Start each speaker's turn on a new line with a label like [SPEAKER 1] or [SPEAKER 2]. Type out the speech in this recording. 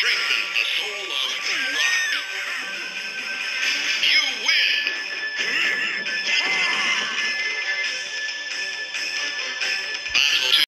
[SPEAKER 1] drink.